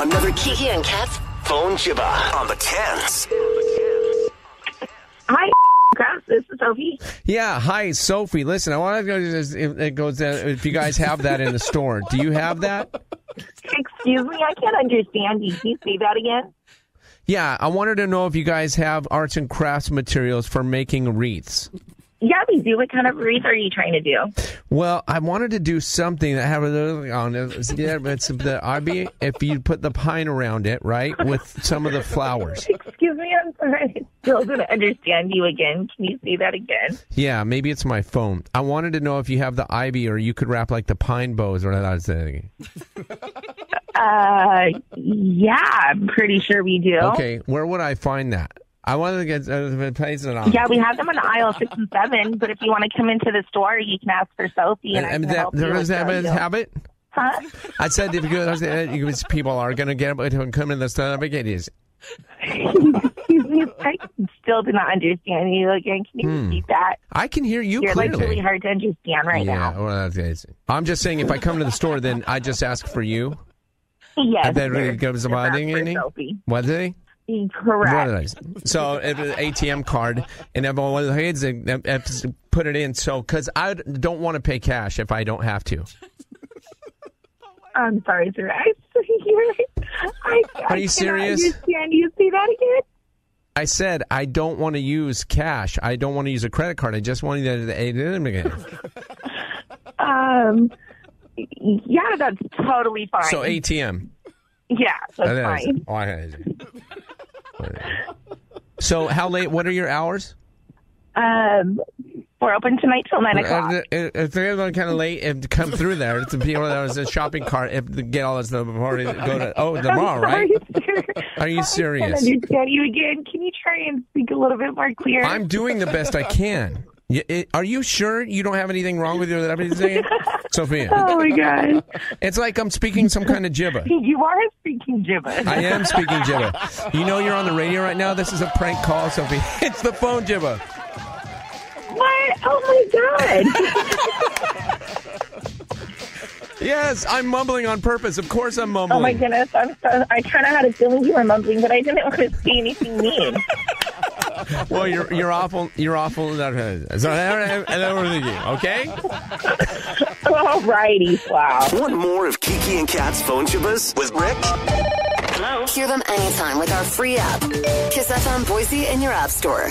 Another Keke and Kat's phone jibba on the tens. Hi, Grass. This is Sophie. Yeah, hi, Sophie. Listen, I want to go. to this- If it goes, uh, if you guys have that in the store, do you have that? Excuse me, I can't understand you. Can you say that again? Yeah, I wanted to know if you guys have arts and crafts materials for making wreaths. Yeah, we do. What kind of wreath are you trying to do? Well, I wanted to do something that have a little on it. Yeah, it's the IB. If you put the pine around it, right, with some of the flowers. Excuse me, I'm sorry. I still don't understand you again. Can you say that again? Yeah, maybe it's my phone. I wanted to know if you have the ivy or you could wrap like the pine bows or that I was saying. Uh, yeah, I'm pretty sure we do. Okay, where would I find that? I wanted to get uh, place it on. Yeah, we have them in aisle six and seven. But if you want to come into the store, you can ask for Sophie, and, I And can that, help you. there with is that have it. Huh? I said if you you people are going to get to come in the store, big it is. I still do not understand you again. Can you Hmm. repeat that? I can hear you You're like really hard to understand right yeah, now. well, that's. I'm just saying if I come to the store, then I just ask for you. Yes, And then it goes Just about ask ding, for ding, ding. Sophie. What they? Correct. What did I? So it was an ATM card, and everyone was and put it in. So because I don't want to pay cash if I don't have to. I'm sorry, sir. I, I, I Are you serious? Understand you see that again? I said I don't want to use cash. I don't want to use a credit card. I just want to. the ATM again. Um, yeah, that's totally fine. So ATM. yeah, that's That is- fine. oh, I- So how late? What are your hours? Um, we're open tonight till nine o'clock. If if they're kind of late, if to come through there, it's the people that was a shopping cart. If get all this stuff before they go to oh tomorrow, I'm right? sir. Are you serious? can't understand you again. Can you try and speak a little bit more clear? I'm doing the best I can. Are you sure you don't have anything wrong with your saying? Sophia, Oh my god, it's like I'm speaking some kind of gibber. you are speaking gibberish. I am speaking gibber. You know you're on the radio right now. This is a prank call, Sophie. It's the phone jibba. What? Oh my god. Yes, I'm mumbling on purpose. Of course I'm mumbling. Oh my goodness. I'm so, I kind of had a feeling you were mumbling, but I didn't want to say anything mean. Well, you're you're awful. You're awful. So and then we're thinking, okay? Alrighty, wow. Want more of Keke and Kat's phone jibbas with Rick? Hello. Hear them anytime with our free app. Kiss FM Boise in your app store.